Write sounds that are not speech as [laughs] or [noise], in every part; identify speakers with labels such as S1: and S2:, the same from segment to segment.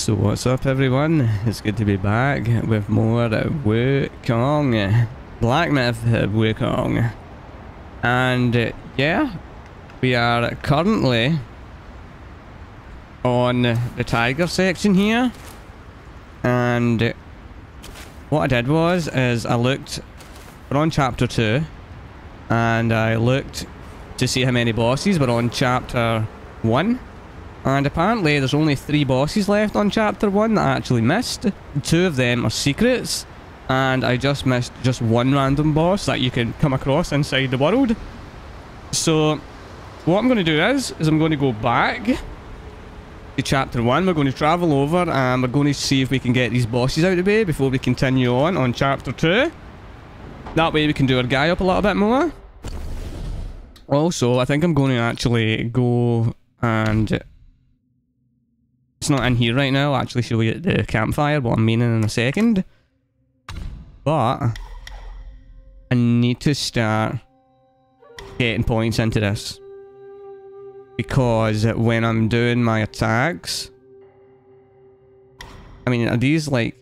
S1: So what's up everyone? It's good to be back with more Wukong. Black Myth Wukong. And yeah, we are currently on the tiger section here. And what I did was, is I looked, we're on chapter 2. And I looked to see how many bosses were on chapter 1. And apparently there's only three bosses left on chapter 1 that I actually missed. Two of them are secrets. And I just missed just one random boss that you can come across inside the world. So what I'm going to do is, is I'm going to go back to chapter 1. We're going to travel over and we're going to see if we can get these bosses out of the way before we continue on on chapter 2. That way we can do our guy up a little bit more. Also, I think I'm going to actually go and it's not in here right now. I'll actually show you the campfire, what I'm meaning in a second. But I need to start getting points into this. Because when I'm doing my attacks... I mean, are these like...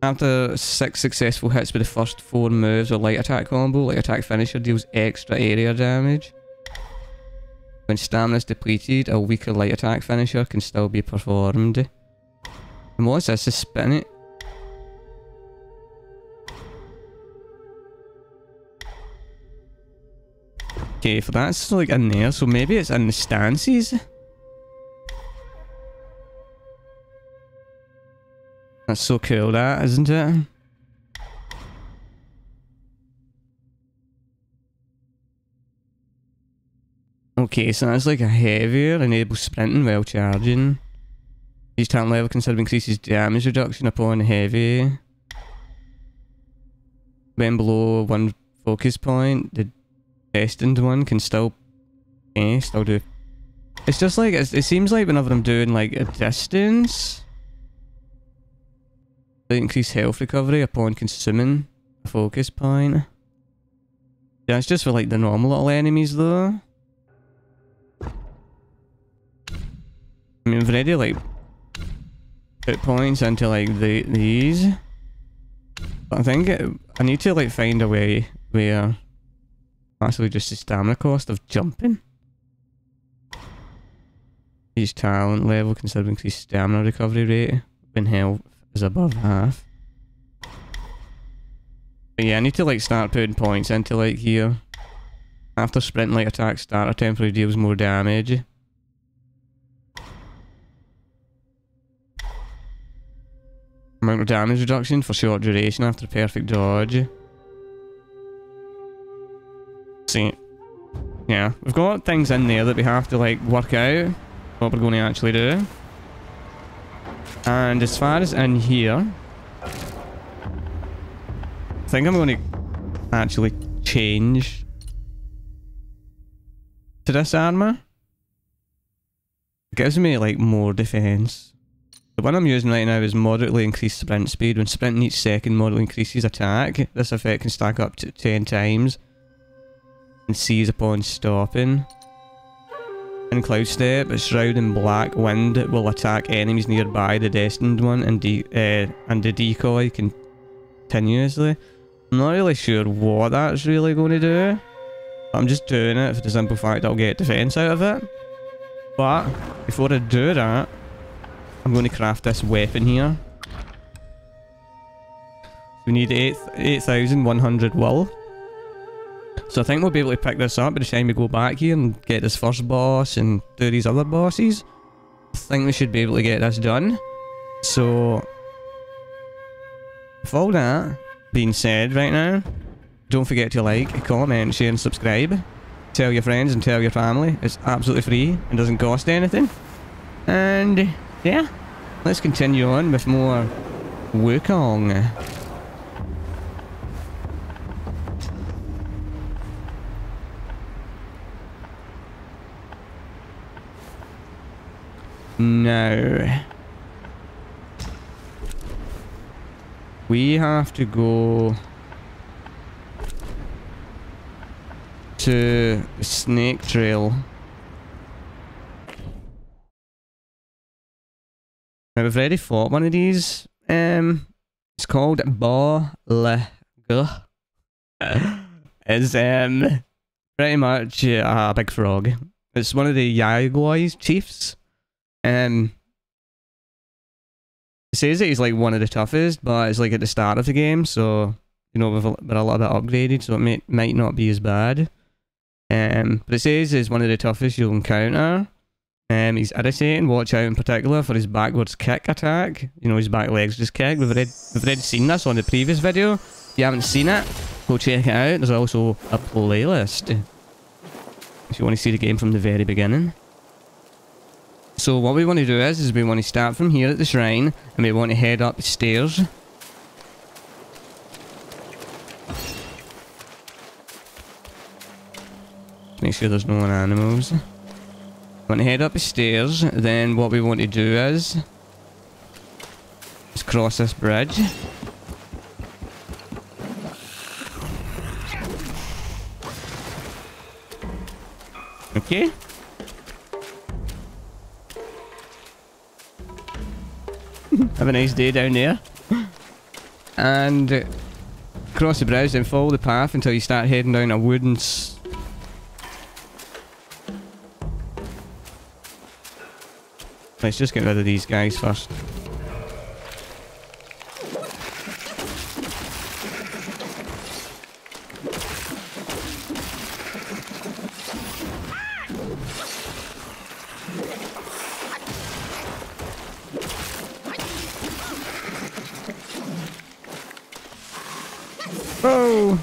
S1: After six successful hits with the first four moves or light attack combo, light attack finisher deals extra area damage. When stamina is depleted, a weaker light attack finisher can still be performed. And what's this? A spin it? Okay, for that's like in there, so maybe it's in the stances? That's so cool that, isn't it? Okay, so that's like a heavier, enables sprinting while charging. Each time level considerably increases damage reduction upon heavy. When below one focus point, the destined one can still, eh, still do. It's just like, it seems like whenever I'm doing like a distance, they increase health recovery upon consuming a focus point. Yeah, it's just for like the normal little enemies though. I mean, I've already like put points into like the these. But I think it, I need to like find a way where actually just the stamina cost of jumping. Each talent level consider increased stamina recovery rate when health is above half. But yeah, I need to like start putting points into like here. After sprint light attack starter temporary deals more damage. Amount of damage reduction for short duration after perfect dodge. See. Yeah, we've got things in there that we have to like work out what we're going to actually do. And as far as in here, I think I'm going to actually change to this armor. It gives me like more defense. The one I'm using right now is moderately increased sprint speed. When sprinting each second moderately increases attack, this effect can stack up to 10 times. And seize upon stopping. In Cloud Step, a shroud in black wind will attack enemies nearby the destined one and, de uh, and the decoy continuously. I'm not really sure what that's really going to do. I'm just doing it for the simple fact that I'll get defense out of it. But, before I do that, I'm going to craft this weapon here. We need 8,100 8, wool. So I think we'll be able to pick this up by the time we go back here and get this first boss and do these other bosses. I think we should be able to get this done. So, with all that being said right now, don't forget to like, comment, share and subscribe. Tell your friends and tell your family. It's absolutely free and doesn't cost anything. And yeah, let's continue on with more Wukong. No. We have to go to Snake Trail. Now we've already fought one of these. Um, it's called Bolga. It's um pretty much uh, a big frog. It's one of the Yaoguais chiefs. Um, it says that he's like one of the toughest, but it's like at the start of the game, so you know we've a, we're a little bit upgraded, so it may, might not be as bad. Um, but it says he's one of the toughest you'll encounter. Um, he's irritating. Watch out in particular for his backwards kick attack. You know, his back legs just kick. We've already, we've already seen this on the previous video. If you haven't seen it, go check it out. There's also a playlist. If you want to see the game from the very beginning. So what we want to do is, is we want to start from here at the shrine. And we want to head up the stairs. Make sure there's no animals. Want to head up the stairs, then what we want to do is... is cross this bridge. Okay. [laughs] Have a nice day down there. And cross the bridge, and follow the path until you start heading down a wooden Let's just get rid of these guys first. Oh!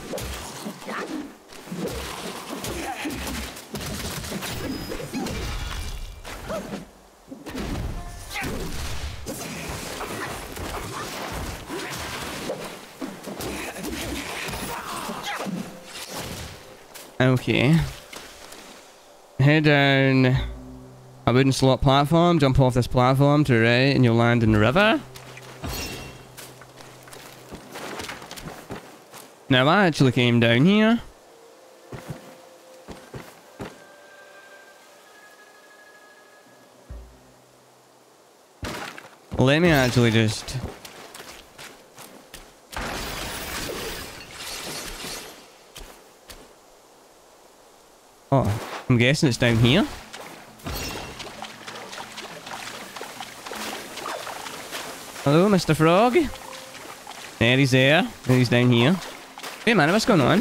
S1: Okay. Head down a wooden slot platform, jump off this platform to right, and you'll land in the river. Now I actually came down here. Let me actually just Oh, I'm guessing it's down here. Hello, Mr. Frog. There he's there. There he's down here. Hey man, what's going on?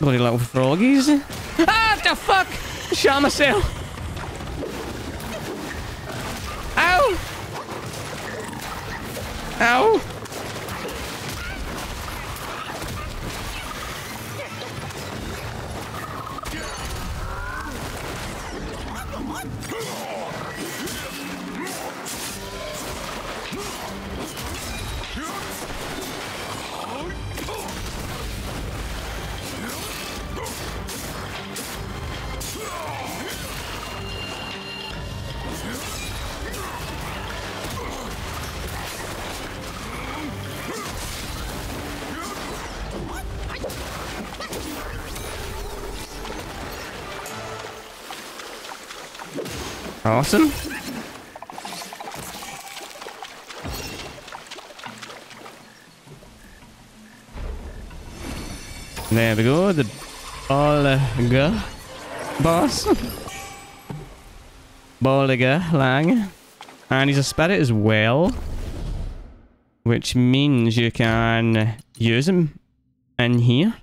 S1: Bloody little froggies. Ah, the fuck! Shot myself. Awesome. There we go, the Bolga boss. Bolga Lang. And he's a spirit as well. Which means you can use him in here.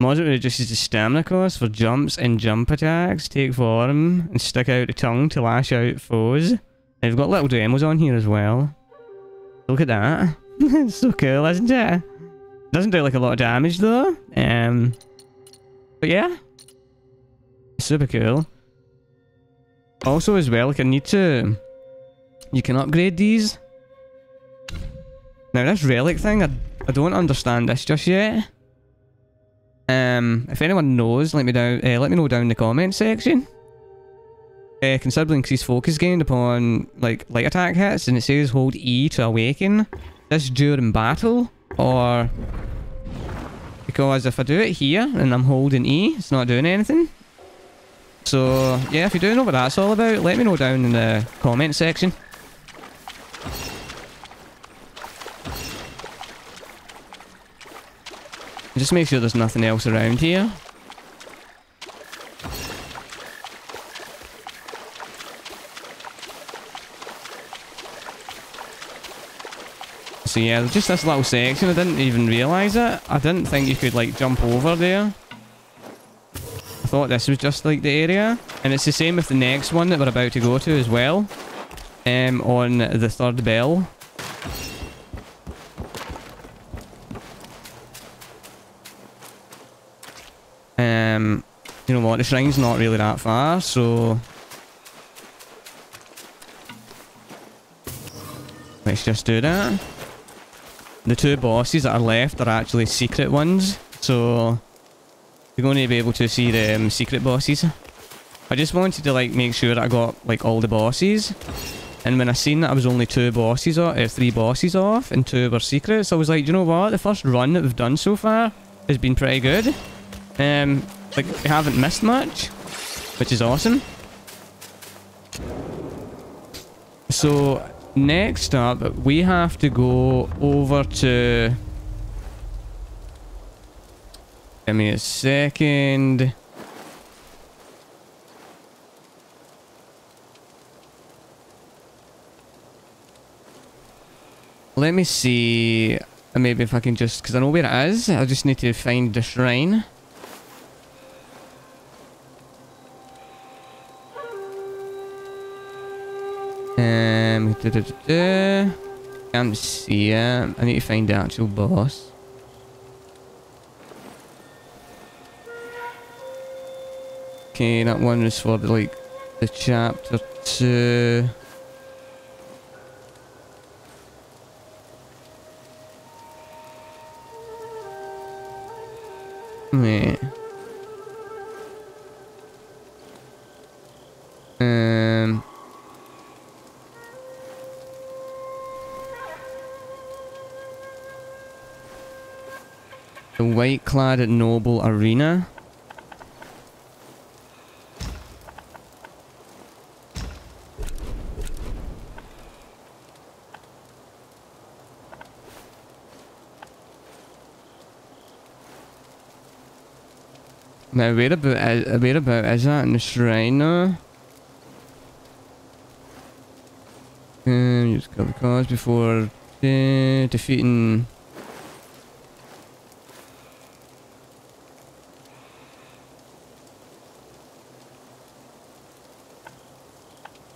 S1: Module reduces the stamina cost for jumps and jump attacks, take form, and stick out the tongue to lash out foes. And we've got little demos on here as well. Look at that. [laughs] it's so cool, isn't it? Doesn't do like a lot of damage though. Um, but yeah. Super cool. Also as well, like I need to... You can upgrade these. Now this relic thing, I, I don't understand this just yet. Um, if anyone knows, let me down. Uh, let me know down in the comment section. Uh, considerably increased focus gained upon like light attack hits, and it says hold E to awaken. This during battle, or because if I do it here and I'm holding E, it's not doing anything. So, yeah, if you do know what that's all about, let me know down in the comment section. Just make sure there's nothing else around here. So yeah, just this little section, I didn't even realise it. I didn't think you could like jump over there. I thought this was just like the area. And it's the same with the next one that we're about to go to as well. Um, on the third bell. Um, you know what, the shrine's not really that far, so... Let's just do that. The two bosses that are left are actually secret ones, so... You're going to be able to see the um, secret bosses. I just wanted to like make sure that I got like all the bosses. And when I seen that I was only two bosses off, uh, three bosses off, and two were secrets, I was like, you know what? The first run that we've done so far has been pretty good. Um, like, we haven't missed much, which is awesome. So, next up, we have to go over to... Give me a second. Let me see. Maybe if I can just... Because I know where it is. I just need to find the shrine. Da, da, da. Can't see it. I need to find the actual boss. Okay, that one is for the, like the chapter two. Wait. The white clad noble arena. Now where about is, where about is that in the shrine now? Um, use cover cards before uh, defeating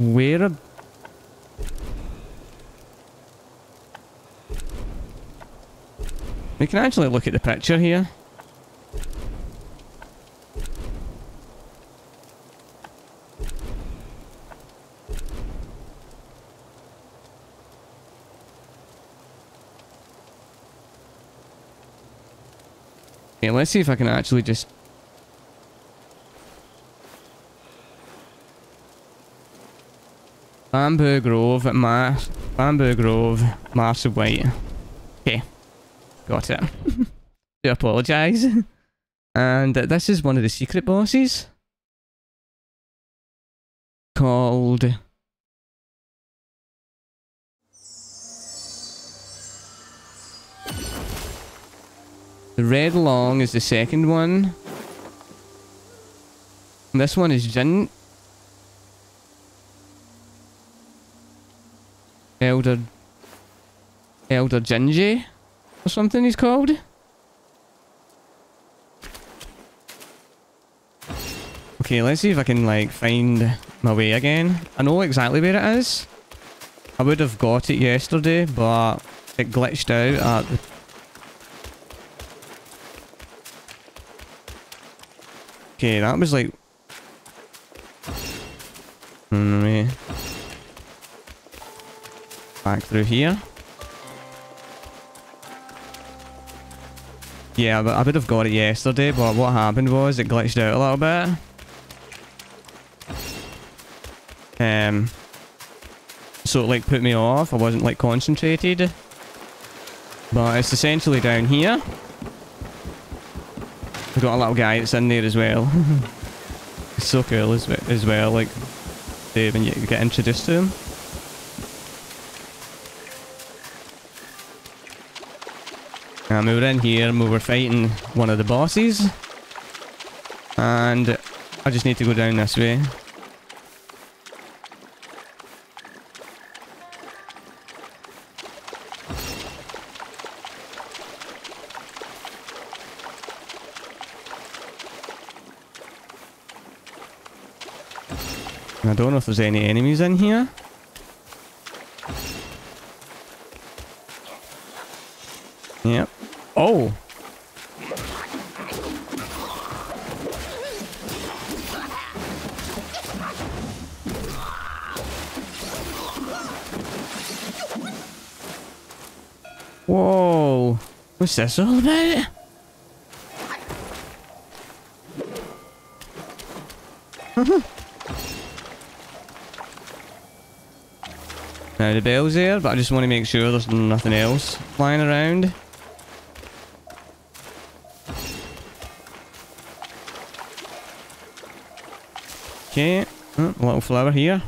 S1: Where a... We can actually look at the picture here. Okay, let's see if I can actually just Bamboo Grove, Mar Bamboo Grove, Massive White. Okay. Got it. [laughs] Do apologise. And this is one of the secret bosses. Called... The Red Loong is the second one. And this one is Jin Elder... Elder Jinchi? Or something he's called? Okay, let's see if I can, like, find my way again. I know exactly where it is. I would have got it yesterday, but it glitched out at the... Okay, that was like... Hmm, Back through here. Yeah, but I would have got it yesterday, but what happened was it glitched out a little bit. Um, so it like put me off. I wasn't like concentrated. But it's essentially down here. We've got a little guy that's in there as well. [laughs] it's so cool as, as well, like, when you get introduced to him. We were in here and we were fighting one of the bosses. And I just need to go down this way. I don't know if there's any enemies in here. This all about? it. Mm-hmm. now the bell's there, but I just want to make sure there's nothing else flying around. Okay, oh, a little flower here.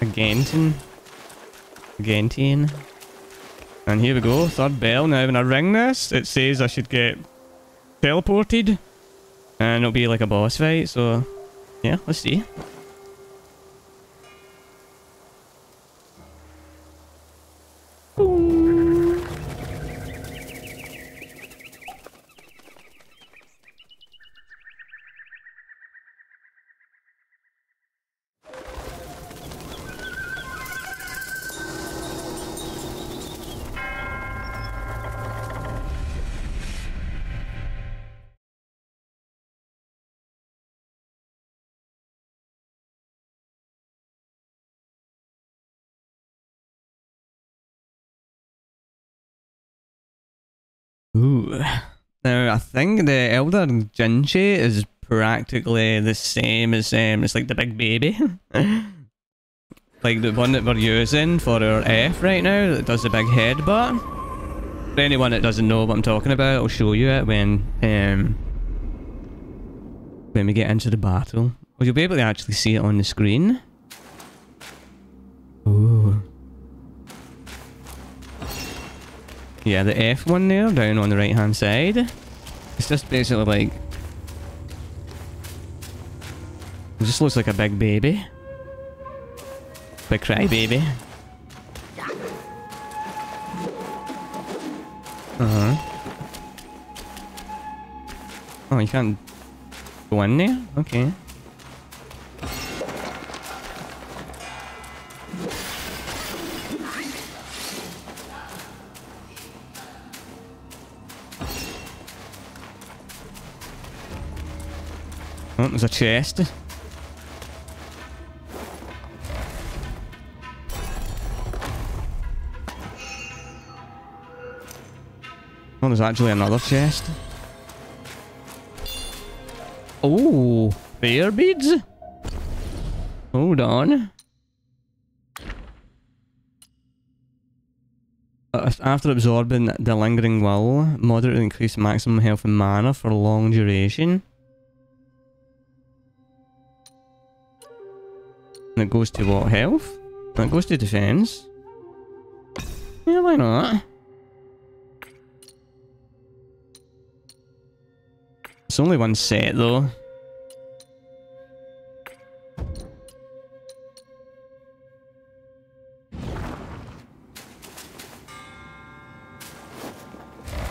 S1: A Gentian. Gentian. And here we go, third bell. Now when I ring this, it says I should get teleported. And it'll be like a boss fight, so yeah, let's see. Think the Elder Jinchi is practically the same as um, it's like the big baby. [laughs] like the one that we're using for our F right now that does the big headbutt. For anyone that doesn't know what I'm talking about, I'll show you it when um when we get into the battle. Well, you'll be able to actually see it on the screen. Ooh. Yeah, the F one there, down on the right hand side. It's just basically like... It just looks like a big baby. Big cry baby. [laughs] Uh-huh. Oh, you can't go in there? Okay. Oh, there's a chest. Oh, there's actually another chest. Oh, bear beads? Hold on. After absorbing the lingering will, moderately increase maximum health and mana for long duration. It goes to what? Health? That goes to defense. Yeah, why not? It's only one set though.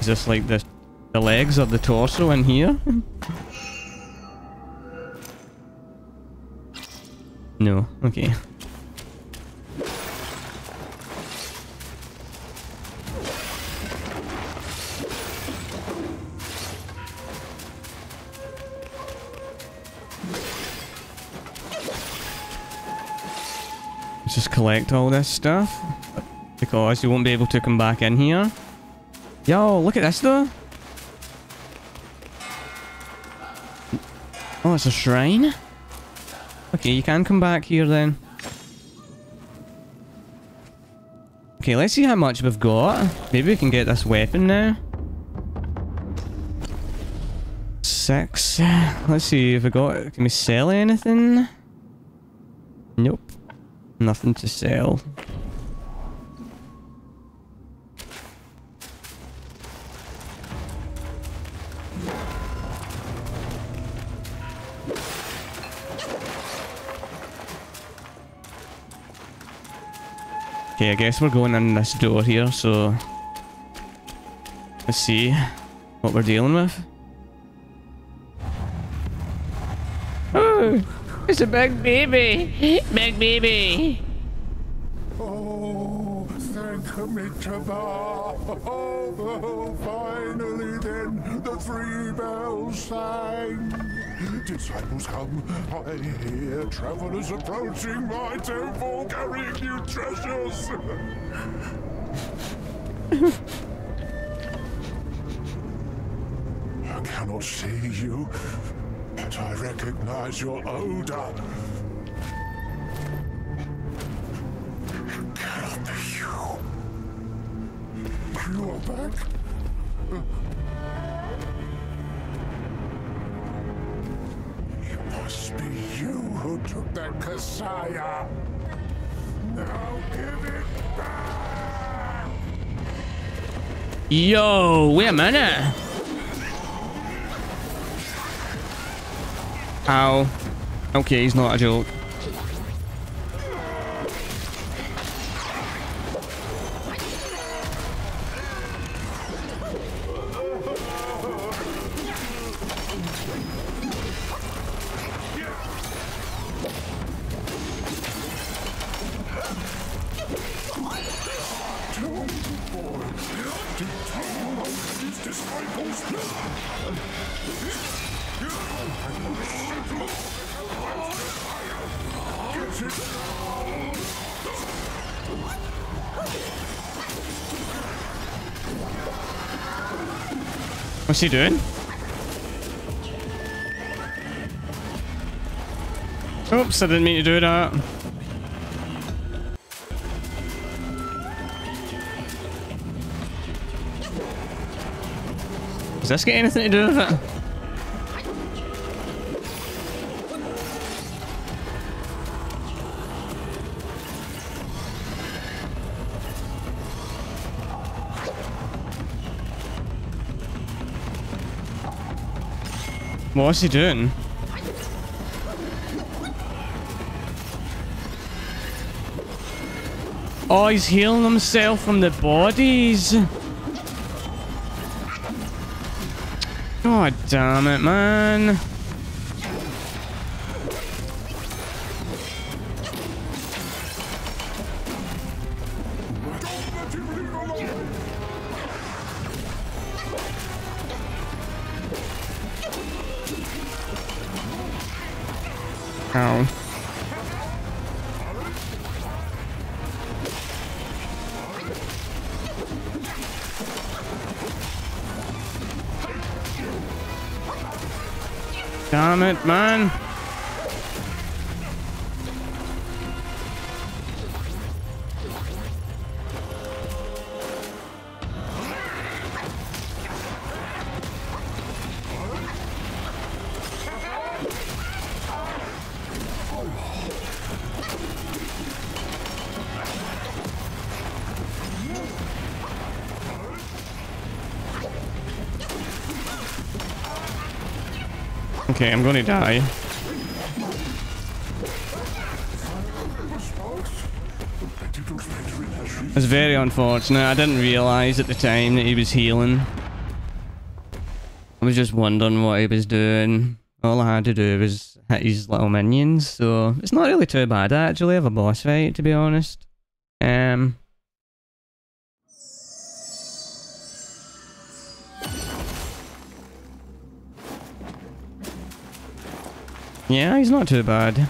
S1: Is this like the, the legs of the torso in here? [laughs] No, okay. Just collect all this stuff. Because you won't be able to come back in here. Yo, look at this though. Oh, it's a shrine? Okay, you can come back here then. Okay, let's see how much we've got. Maybe we can get this weapon now. six. Let's see if we got. Can we sell anything? Nope. Nothing to sell. Okay, I guess we're going in this door here, so... Let's see what we're dealing with. Oh, it's a big baby! Big baby!
S2: Oh, thank me, Oh, finally then, the three bells sang. Disciples come, I hear travelers approaching my temple carrying new treasures. I cannot see you, but I recognize your odor. You are back? Kasaya. Now give it back!
S1: Yo, wait a minute. Ow. Okay, he's not a joke. What's he doing? Oops, I didn't mean to do that. Does this get anything to do with it? What's he doing? Oh, he's healing himself from the bodies. God damn it, man. Damn Okay, I'm gonna die. It's very unfortunate. I didn't realise at the time that he was healing. I was just wondering what he was doing. All I had to do was hit his little minions, so it's not really too bad actually of a boss fight, to be honest. Um, Yeah, he's not too bad.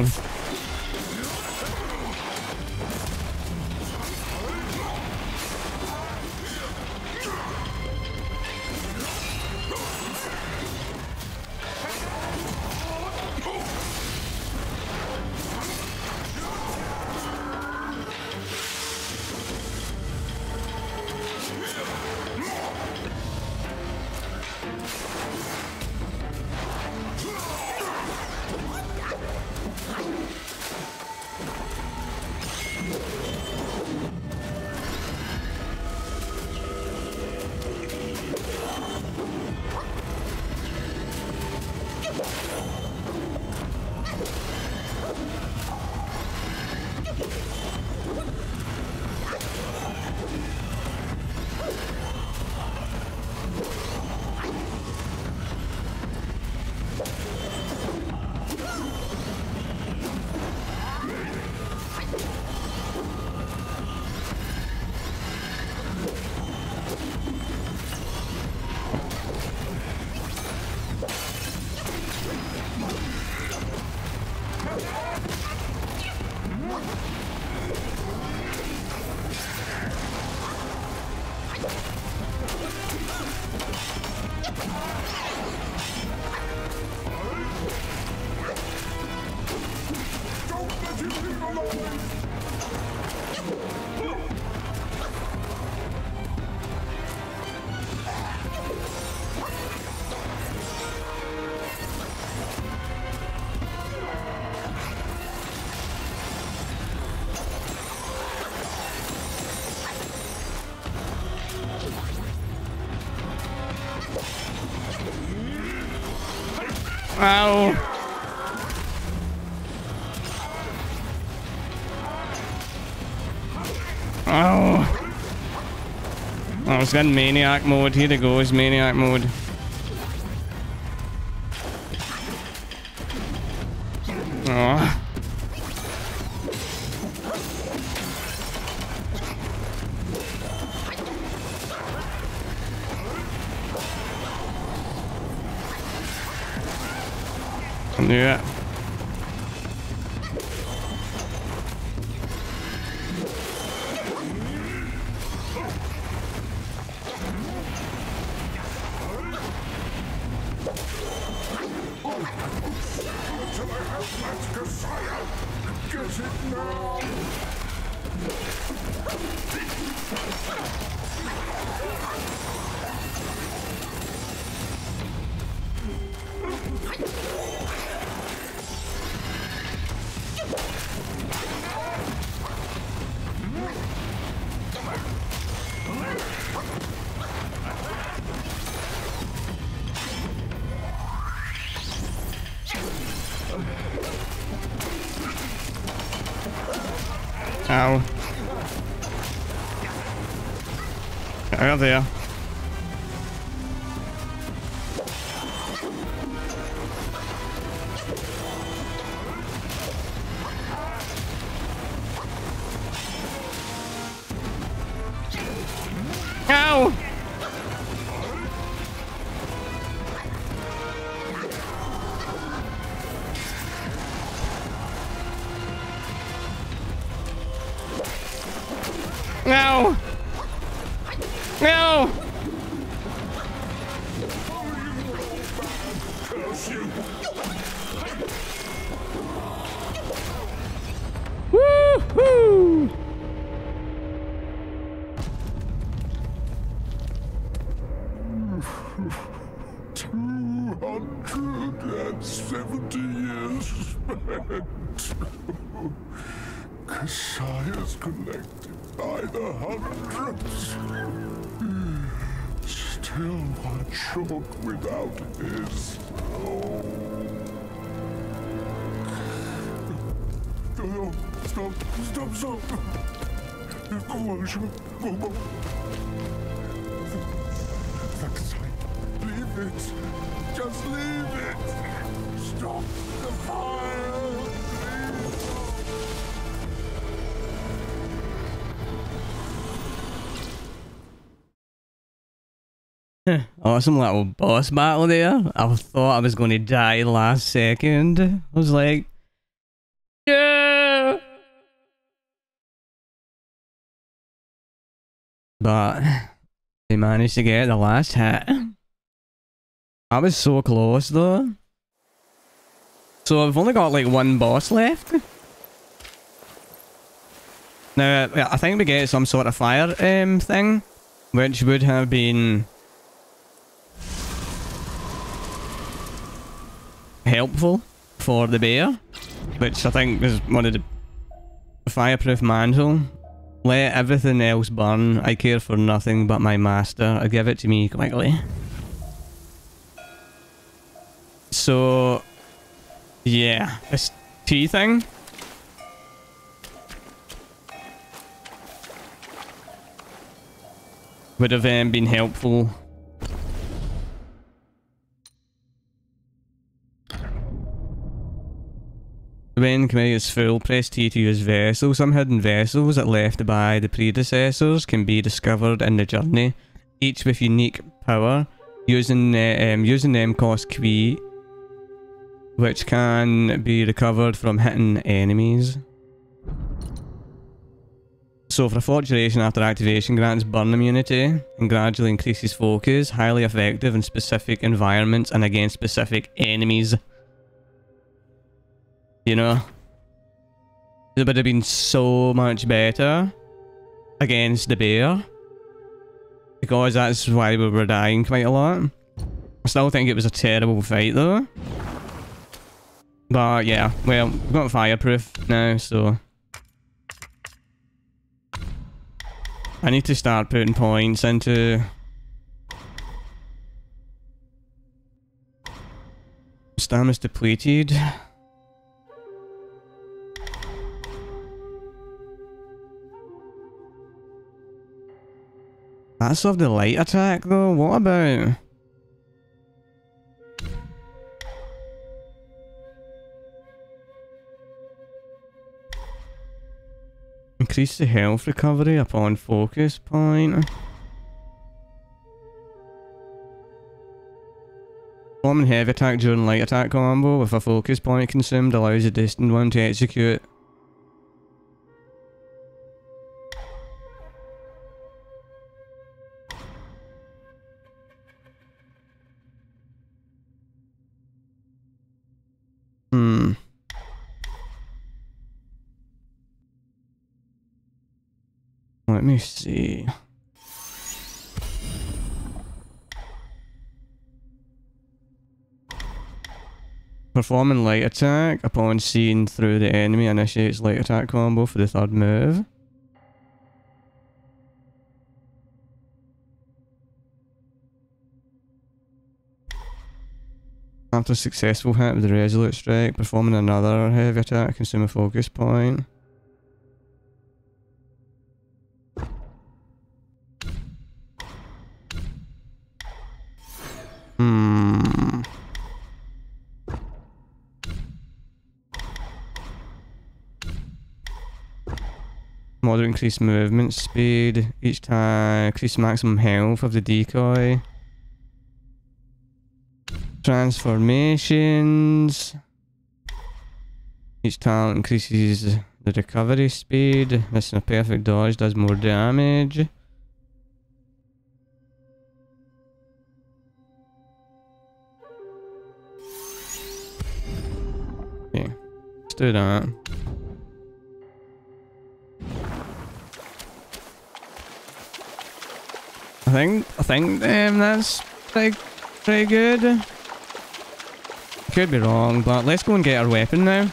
S1: Ow. Ow. Oh. Oh, it's got maniac mode. Here it goes, maniac mode.
S2: Two hundred and seventy years spent. Cassius collected by the hundreds. Still one short without his. Oh. No, no, stop, stop, stop. Go Sean. Go on. That's right. Leave it. Just leave it. Stop the fire. [laughs]
S1: Awesome little boss battle there. I thought I was going to die last second. I was like, yeah. But they managed to get the last hit. I was so close though. So I've only got like one boss left. Now, I think we get some sort of fire um, thing, which would have been helpful for the bear, which I think is one of the fireproof mantle. Let everything else burn. I care for nothing but my master. I give it to me quickly. So, yeah, this tea thing. Would have um, been helpful When Khmer is full, press T to use vessels. Some hidden vessels that left by the predecessors can be discovered in the journey, each with unique power. Using, uh, um, using them cost Kwi, which can be recovered from hitting enemies. So for a short duration after activation grants burn immunity and gradually increases focus, highly effective in specific environments and against specific enemies. You know? It would have been so much better against the bear. Because that's why we were dying quite a lot. I still think it was a terrible fight though. But yeah, well, we've got fireproof now, so... I need to start putting points into... Stamina's depleted. That's of the light attack though, what about? Increase the health recovery upon focus point. Performing heavy attack during light attack combo with a focus point consumed allows the distant one to execute Hmm. Let me see. Performing light attack upon seeing through the enemy initiates light attack combo for the third move. After a successful hit with the Resolute Strike, performing another heavy attack, consume a focus point. Hmm. Moderate increased movement speed. Each time increase maximum health of the decoy. Transformations. Each talent increases the recovery speed. Missing a perfect dodge does more damage. Okay, let's do that. I think I think um, that's like pretty good. Could be wrong, but let's go and get our weapon now.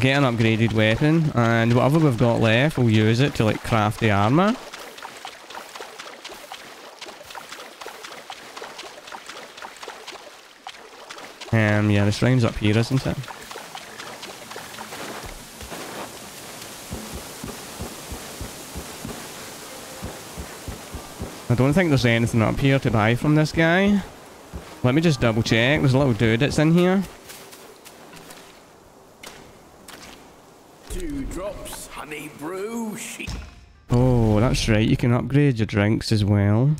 S1: Get an upgraded weapon, and whatever we've got left, we'll use it to like craft the armour. Um, yeah, the shrine's up here, isn't it? I don't think there's anything up here to buy from this guy. Let me just double check. There's a little dude that's in here.
S3: Two drops, honey brew.
S1: Oh, that's right. You can upgrade your drinks as well.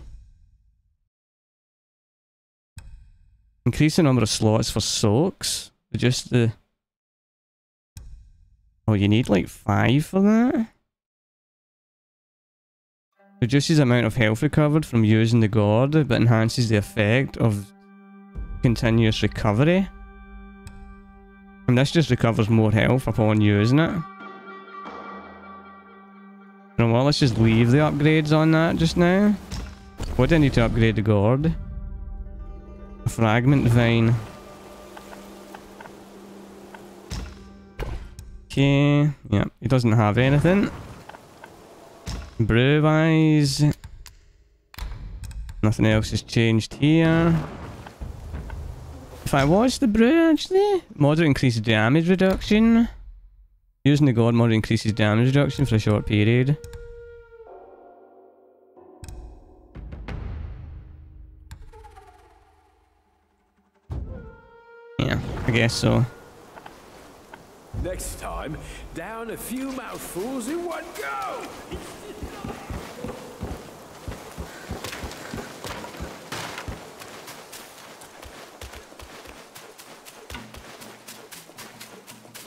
S1: Increase the number of slots for soaks. Just the... Oh, you need like five for that? Reduces the amount of health recovered from using the gourd, but enhances the effect of continuous recovery. And this just recovers more health upon using it. You know what, let's just leave the upgrades on that just now. What do I need to upgrade the gourd? A fragment vine. Okay, yeah, he doesn't have anything. Brew eyes. Nothing else has changed here. If I watch the brew actually, moderate increases damage reduction. Using the god mod increases damage reduction for a short period. Yeah, I guess so.
S3: Next time, down a few mouthfuls in one go.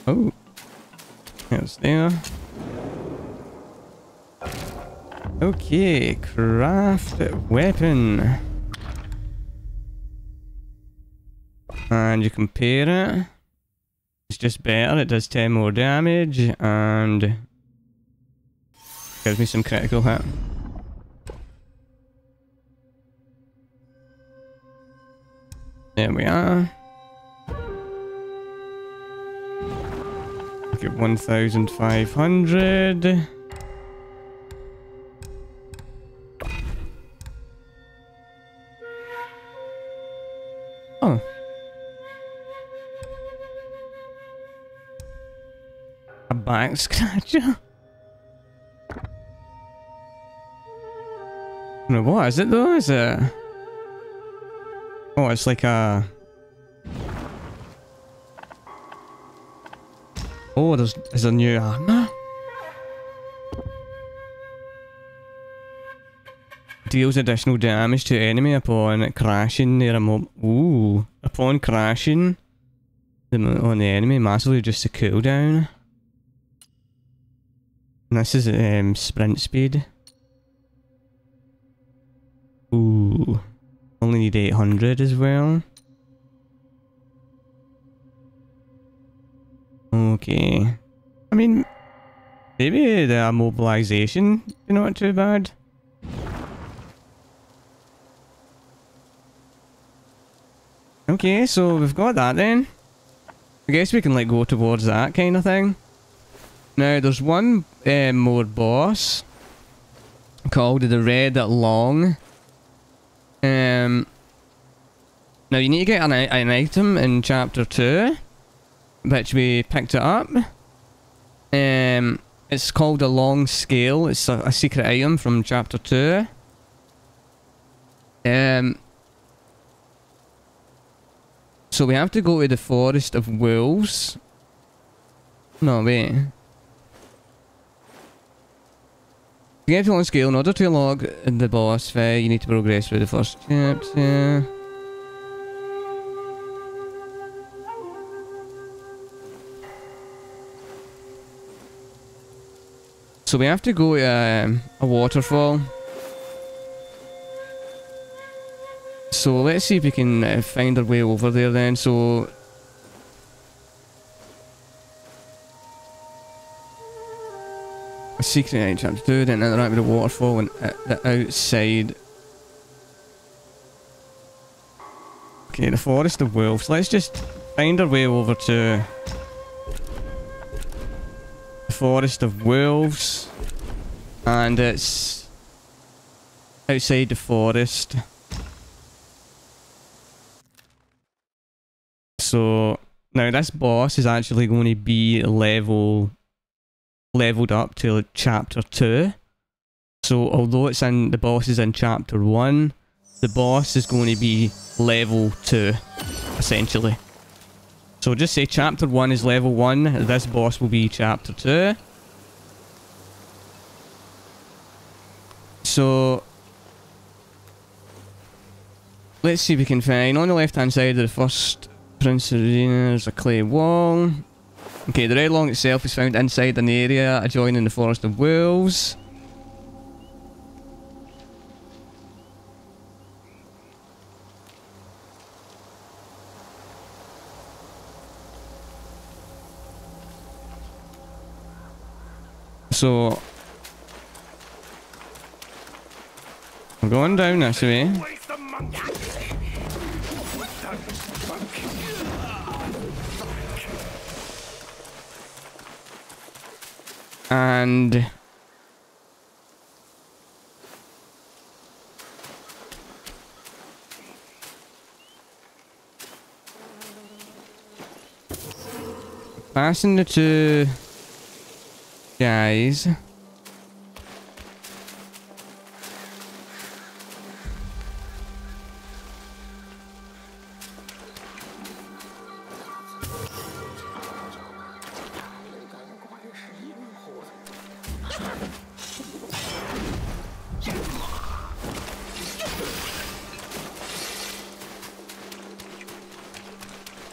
S1: Oh. Yes, there. Okay, craft weapon. And you compare it. It's just better, it does 10 more damage and gives me some critical hit. There we are. At 1,500. Oh. A back scratcher? No, what is it though? Is it... Oh, it's like a... Oh, there's, there's a new armor? Deals additional damage to enemy upon crashing near a mob. Ooh. Upon crashing the, on the enemy, massively just the cooldown. And this is um, sprint speed. Ooh. Only need 800 as well. Okay. I mean, maybe the mobilization is not too bad. Okay, so we've got that then. I guess we can like go towards that kind of thing. Now, there's one uh, more boss called the Red Loong. Um, now, you need to get an, an item in Chapter 2, which we picked it up. Um, it's called a Loong Scale. It's a, a secret item from Chapter 2. Um, so we have to go to the Forest of Wolves. No, wait. To get to on scale, in order to unlock the boss fight, you need to progress through the first chapter. So we have to go to um, a waterfall. So let's see if we can uh, find our way over there then. So a secret item chapter 2, then interact with the waterfall and at the outside. Okay, the Forest of Wolves. Let's just find our way over to Forest of Wolves. And it's outside the forest. So now this boss is actually going to be level leveled up to chapter 2. So although it's in the boss is in chapter one, the boss is going to be level two, essentially. So just say chapter one is level one. This boss will be chapter two. So let's see if we can find on the left hand side of the first Prince Arena. There's a clay wall. Okay, the red Loong itself is found inside an area adjoining the Forest of Wolves. So I'm going down way. And passing the two guys.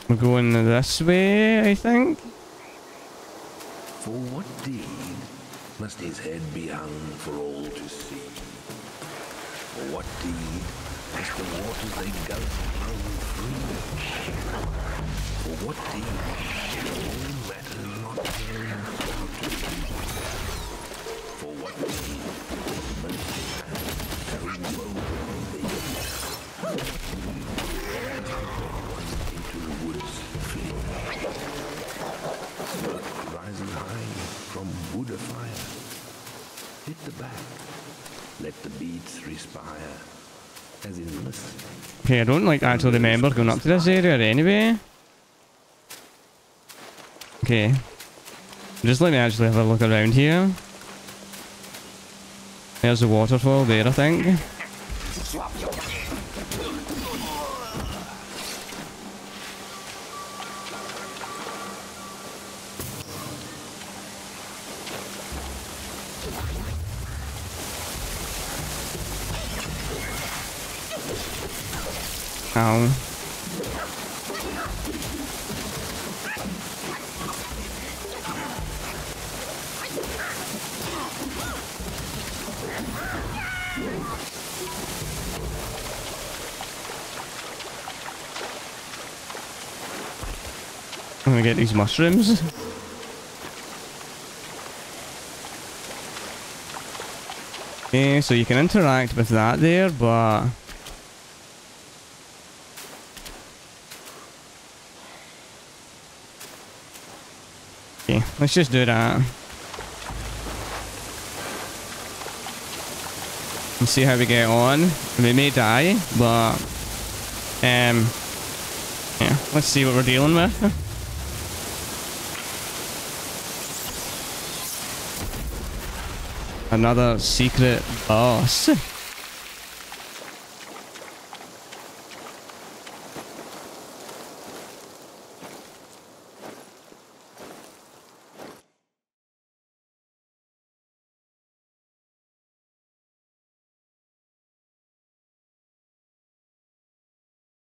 S1: We're going this way, I think.
S4: For what deed must his head be hung for all to see? For what deed must the waters they gulf run free? For what deed all matter not caring how to be? For what deed mercy carry woe on thee? Into the woods flee. Smoke rising high wood afire. Hit the back, let the beats respire. As in
S1: Okay, I don't like actually remember going up to this area anyway. Okay. Just let me actually have a look around here. There's a waterfall there, I think. I'm gonna get these mushrooms. Okay, so you can interact with that there, but... Okay, let's just do that. And see how we get on. We may die, but... Um... Yeah, let's see what we're dealing with. Another secret boss.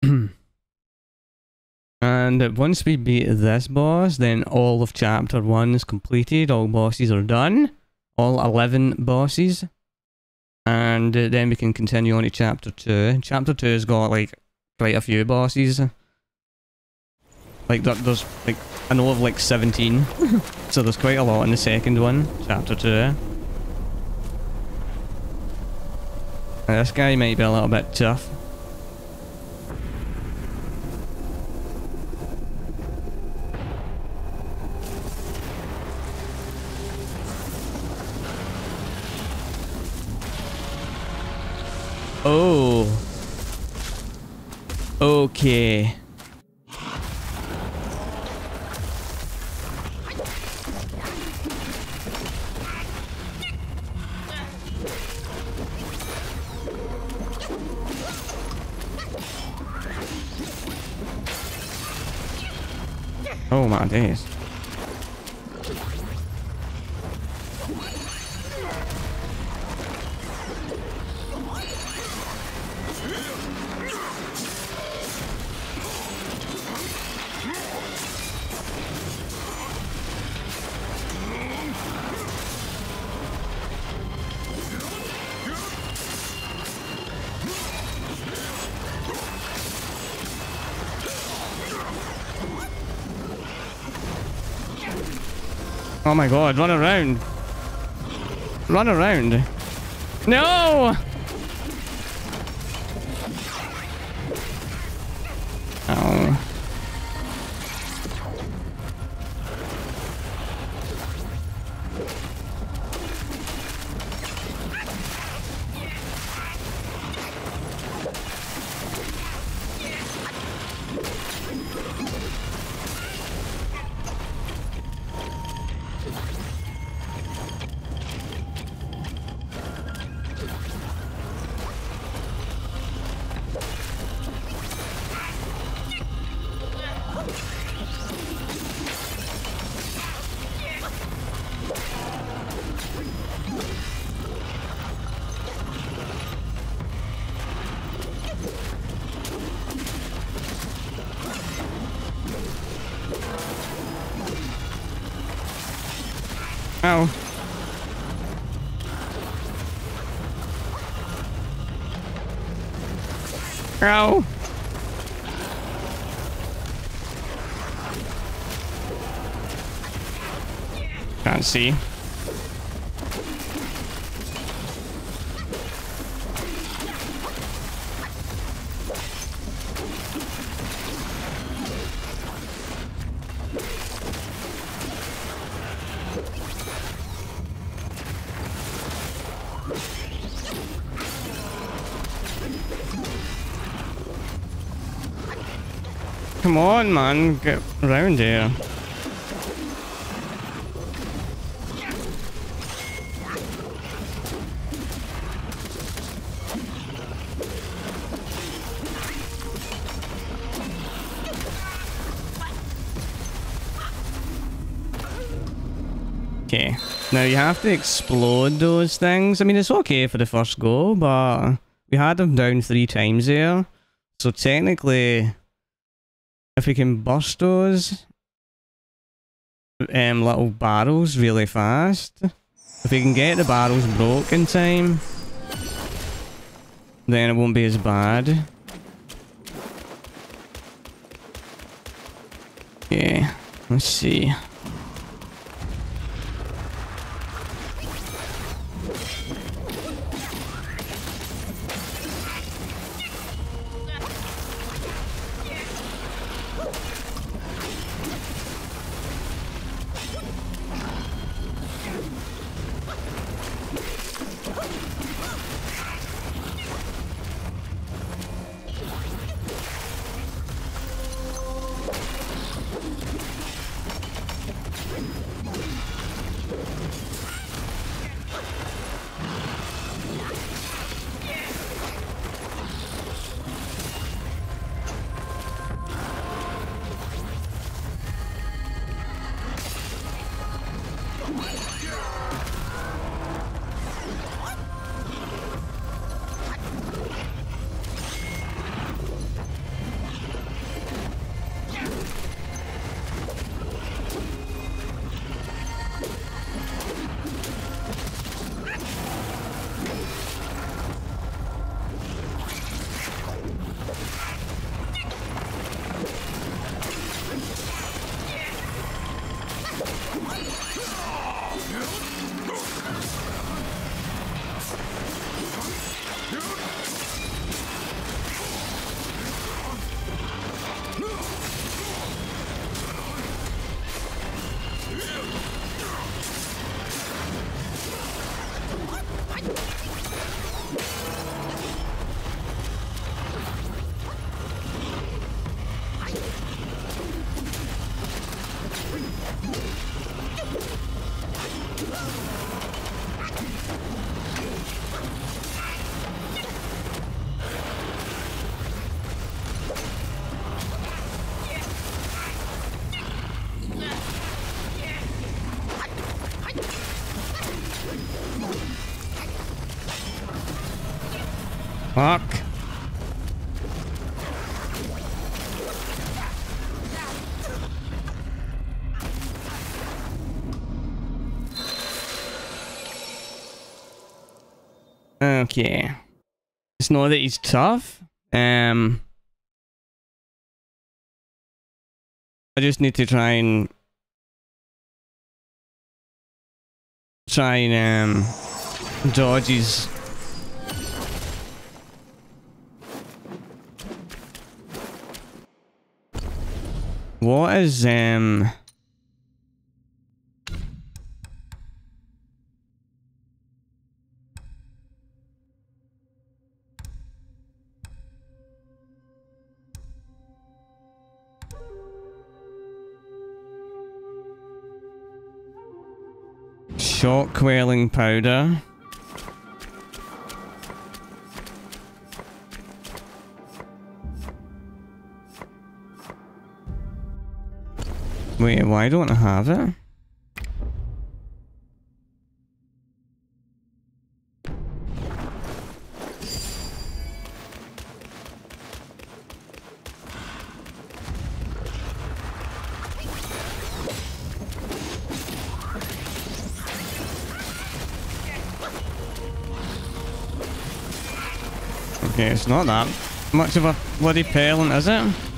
S1: [clears throat] And once we beat this boss, then all of chapter 1 is completed, all bosses are done, all 11 bosses. And uh, then we can continue on to chapter 2. Chapter 2's got like quite a few bosses. Like there- there's like, I know of like 17. [laughs] so there's quite a lot in the second one, chapter 2. Now, this guy might be a little bit tough. Oh. Okay. Oh my days. Oh my god, run around. Run around. No! Ow. Can't see. Come on, man. Get around here. Okay. Now you have to explode those things. I mean, it's okay for the first go, but we had them down three times here. So technically, if we can bust those um, little barrels really fast, if we can get the barrels broke in time, then it won't be as bad. Yeah, let's see. Okay. It's not that he's tough. Um I just need to try and try and um dodge his What is um shock quelling powder? Wait, why don't I have it? It's not that much of a bloody parent, is it?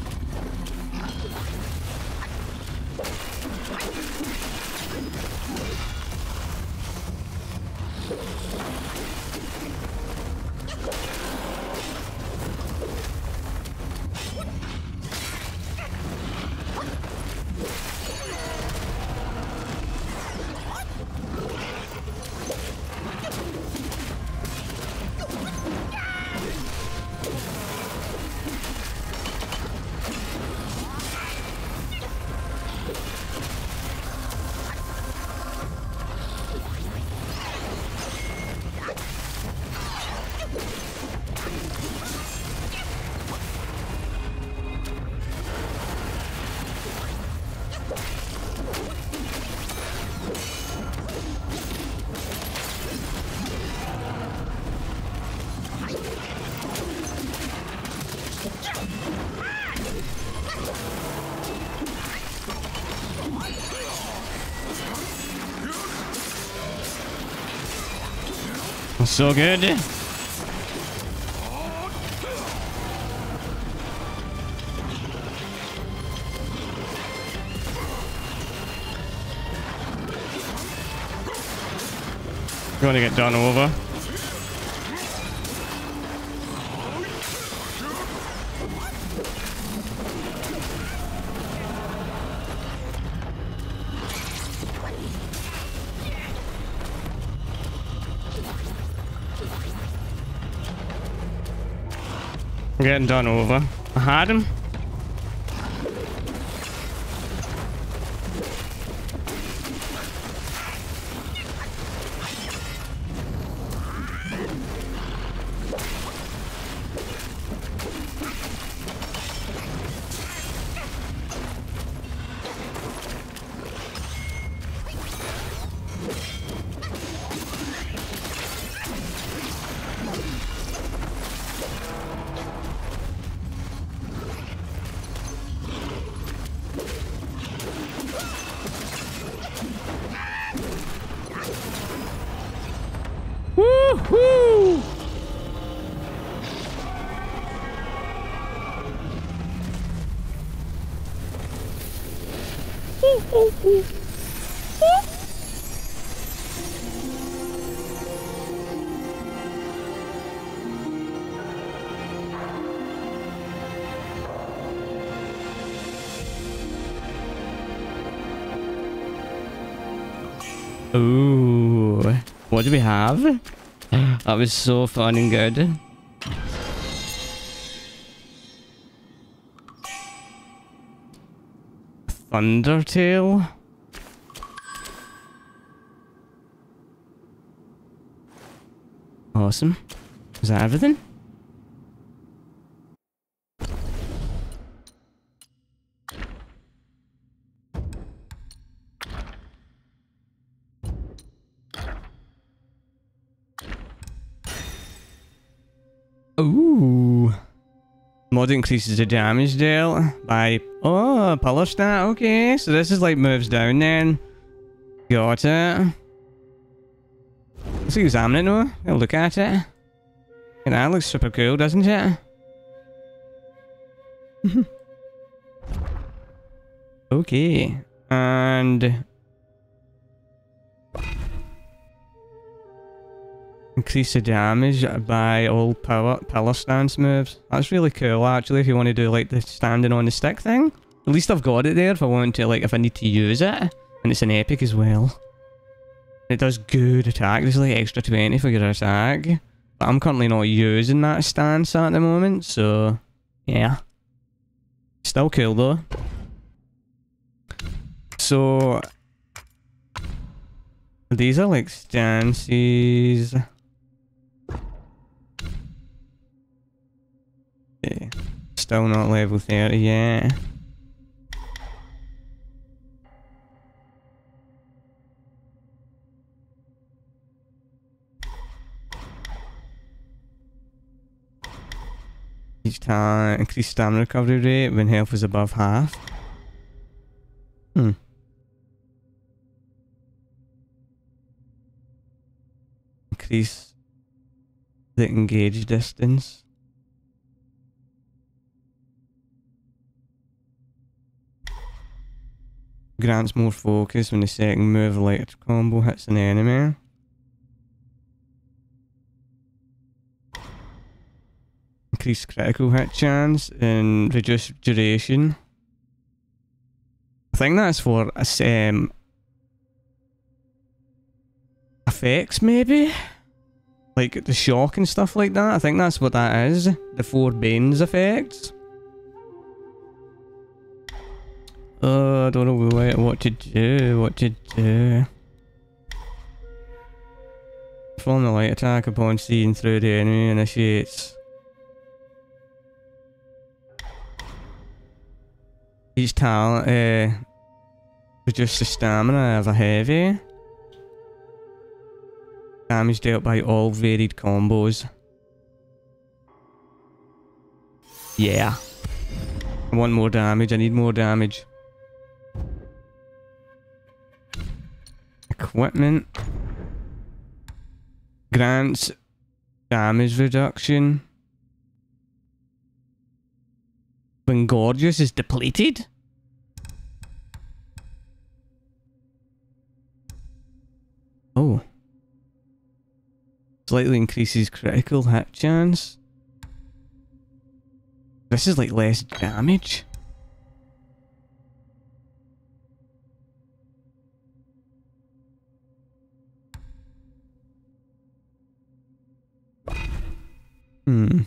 S1: So good. Going to get done over. Getting done over. I had him. Ooh, what do we have? That was so fun and good. Thundertail? Awesome. Is that everything? Mod increases the damage dealt by... Oh, pillar stat. Okay, so this is like moves down then. Got it. Let's examine it now. A look at it. And that looks super cool, doesn't it? [laughs] okay. And... Increase the damage by all power pillar stance moves. That's really cool actually if you want to do like the standing on the stick thing. At least I've got it there if I want to like if I need to use it. And it's an epic as well. It does good attack. There's like extra 20 for your attack. But I'm currently not using that stance at the moment, so yeah. Still cool though. So these are like stances. Still not level 30 yet. Each time, increase stamina recovery rate when health is above half. Hmm. Increase the engage distance. Grants more focus when the second move light combo hits an enemy. Increase critical hit chance and reduce duration. I think that's for um, effects, maybe? Like the shock and stuff like that. I think that's what that is. The four Banes effects. Uh, I don't know what, to do, what to do. Perform the light attack upon seeing through the enemy initiates. Each talent, uh, reduce the stamina of a heavy. Damage dealt by all varied combos. Yeah. I want more damage, I need more damage. Equipment. Grants damage reduction. When Gorgeous is depleted? Oh. Slightly increases critical hit chance. This is like less damage. Hmm.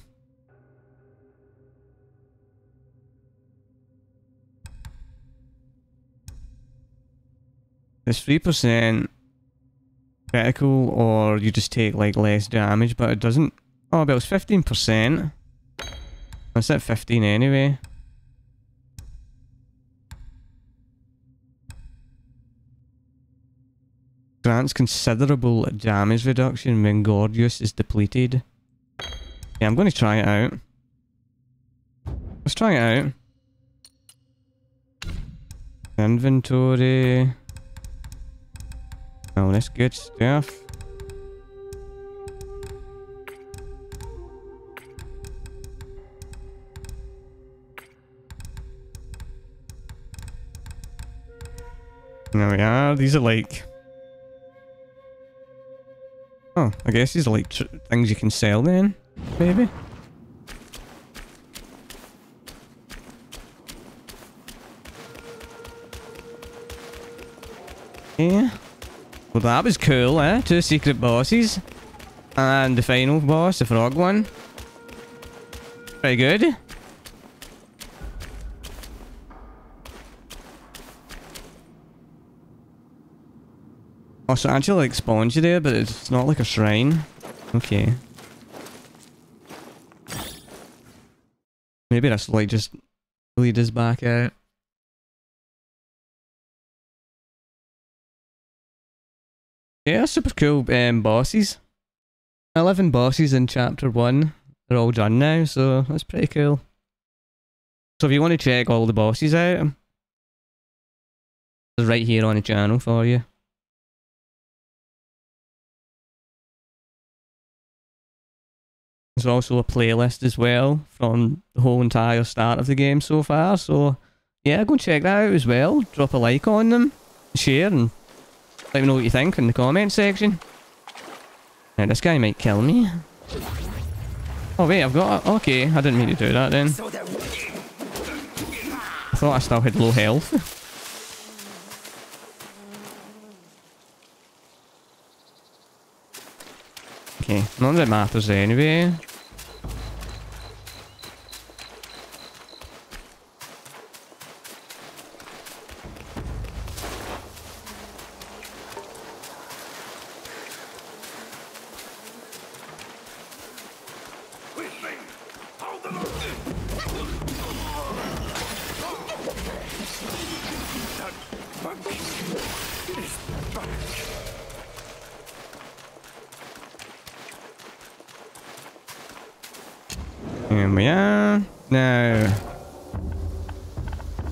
S1: It's 3% critical or you just take like less damage, but it doesn't... Oh, but it's 15%. That's at 15 anyway. Grants considerable damage reduction when Gordius is depleted. Yeah, I'm going to try it out. Let's try it out. Inventory. Oh, that's good stuff. There we are. These are like... Oh, I guess these are like things you can sell then, maybe? Yeah. Well, that was cool, eh? Two secret bosses. And the final boss, the frog one. Very good. Oh, so actually like spawns you there, but it's not like a shrine. Okay. Maybe that's like just lead us back out. Yeah, super cool um, bosses. 11 bosses in chapter 1. they're all done now, so that's pretty cool. So if you want to check all the bosses out, it's right here on the channel for you. There's also a playlist as well from the whole entire start of the game so far, so yeah, go and check that out as well. Drop a like on them, share, and let me know what you think in the comment section. Now this guy might kill me. Oh wait, I've got... A, Okay, I didn't mean to do that then. I thought I still had low health. [laughs] okay, none of that matters anyway. Here we. Now,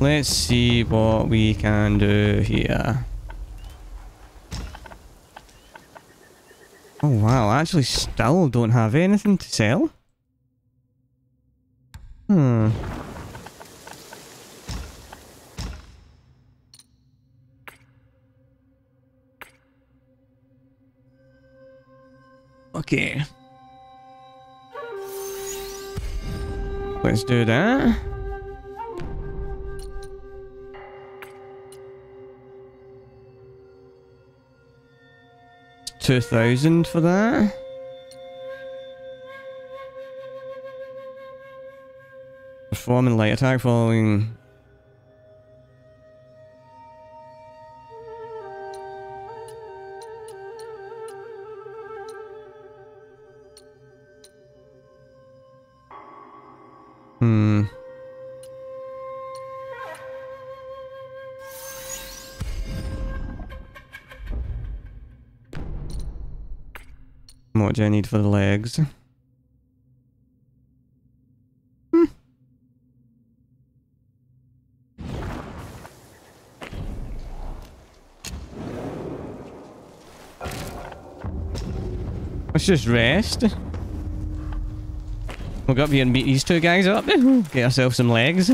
S1: let's see what we can do here. Oh wow, I actually still don't have anything to sell. Hmm. Okay. Let's do that. Two thousand for that. Performing light attack following. Do I need for the legs? Hmm. Let's just rest. We'll go up here and beat these two guys up. Get ourselves some legs.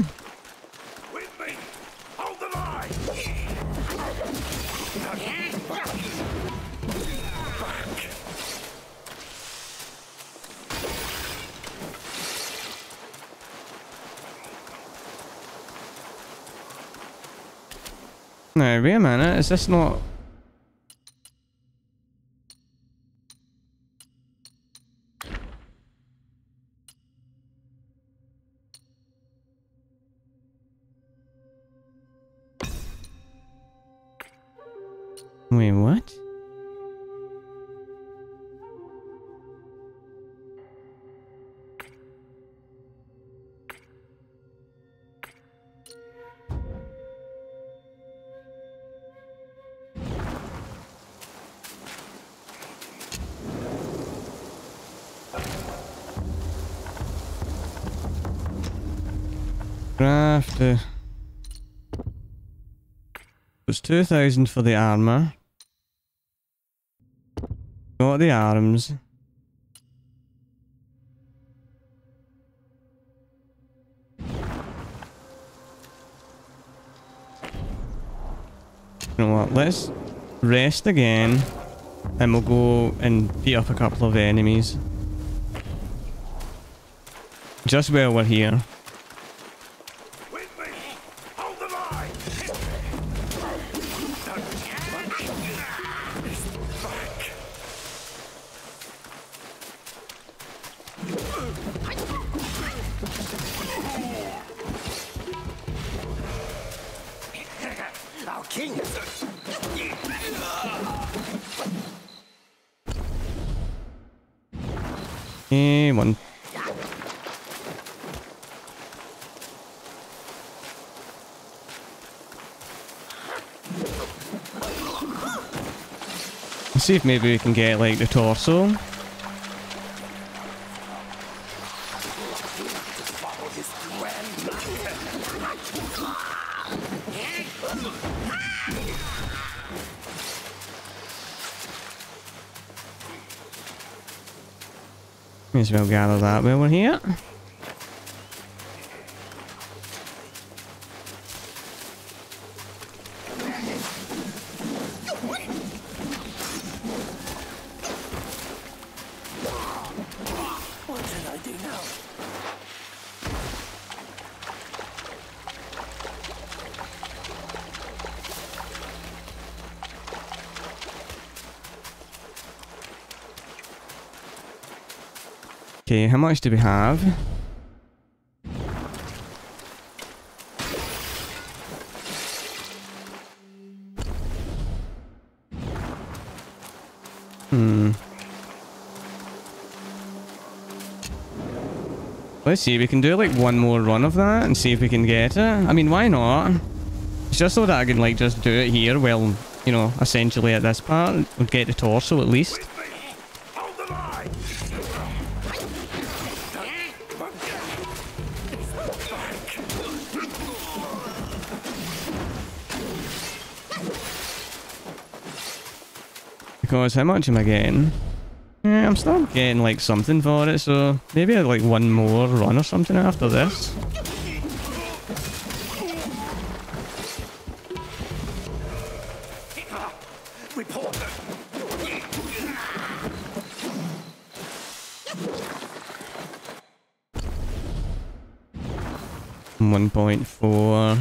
S1: Is this not... Wait, what? 2000 for the armor. Got the arms. You know what? Let's rest again. And we'll go and beat up a couple of enemies. Just while we're here. see if maybe we can get like the torso. May as well gather that while we're here. Okay, how much do we have? Hmm. Let's see, we can do like one more run of that and see if we can get it. I mean, why not? It's just so that I can like just do it here, well, you know, essentially at this part, we'll get the torso at least. Because how much am I getting? Yeah, I'm still getting like something for it, so maybe like one more run or something after this. One point four.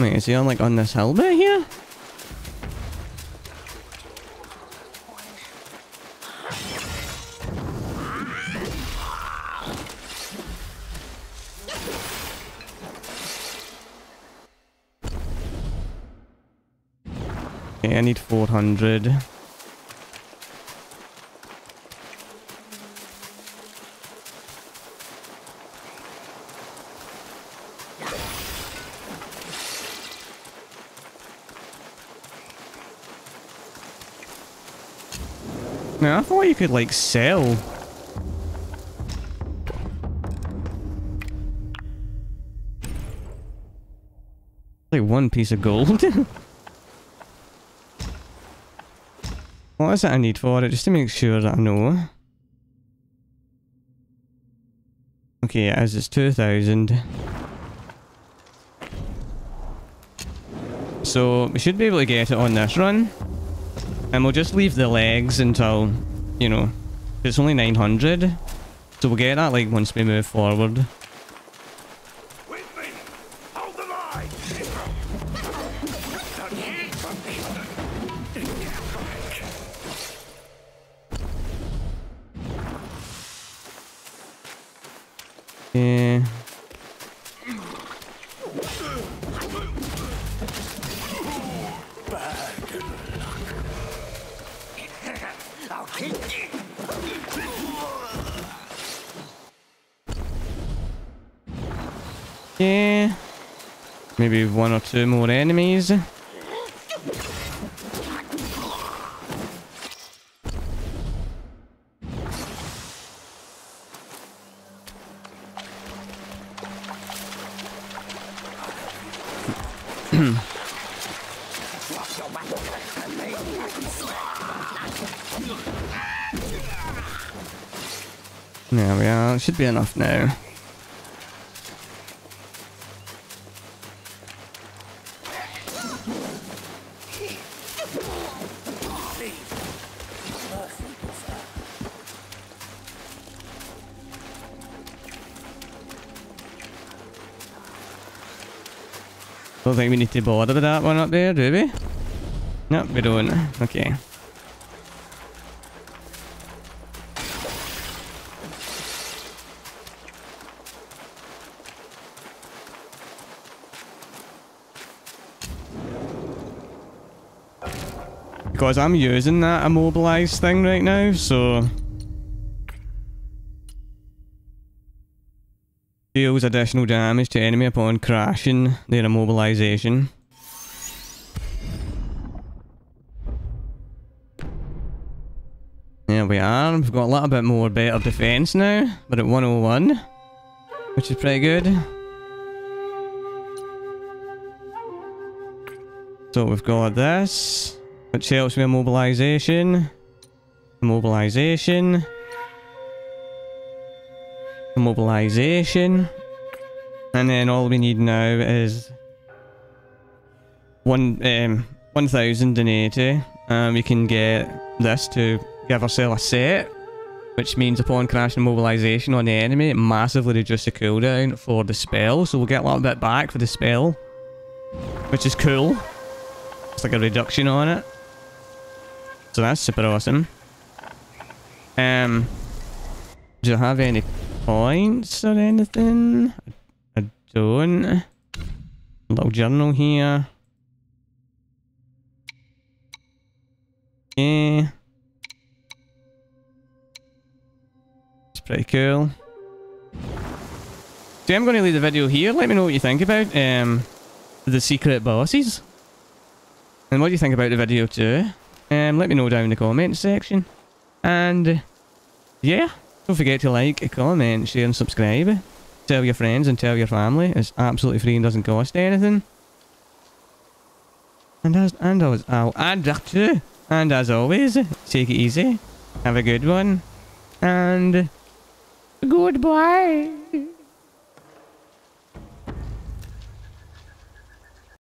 S1: Wait, is he on like on this helmet here? Okay, I need 400. Now, I thought you could, like, sell. Like one piece of gold. [laughs] what is it I need for it? Just to make sure that I know. Okay, it is. It's 2,000. So, we should be able to get it on this run. And we'll just leave the legs until, you know, it's only 900. So we'll get that, like, once we move forward. Two more enemies. There we are. Should be enough now. Don't think we need to bother with that one up there, do we? Nope, we don't. Okay. Because I'm using that immobilized thing right now, so... Deals additional damage to enemy upon crashing their immobilization. There we are. We've got a little bit more better defense now. We're at 101. Which is pretty good. So we've got this. Which helps with immobilization. Immobilization. Immobilization. And then all we need now is one um 1080. Um we can get this to give ourselves a set. Which means upon crashing mobilization on the enemy, it massively reduces the cooldown for the spell. So we'll get a little bit back for the spell. Which is cool. It's like a reduction on it. So that's super awesome. Um, do you have any points or anything? I don't. A little journal here. Yeah. It's pretty cool. So I'm going to leave the video here. Let me know what you think about um, the secret bosses. And what do you think about the video too? Um, let me know down in the comments section. And yeah, don't forget to like, comment, share and subscribe. Tell your friends and tell your family. It's absolutely free and doesn't cost anything. And as and as oh, and too. And as always, take it easy. Have a good one. And goodbye.